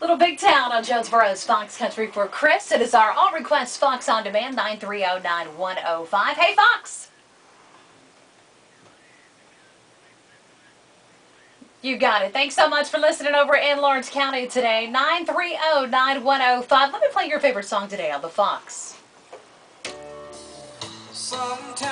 Little Big Town on Jonesboro's Fox Country for Chris. It is our all request Fox on Demand 9309105. Hey, Fox! You got it. Thanks so much for listening over in Lawrence County today. 9309105. Let me play your favorite song today on the Fox. Sometimes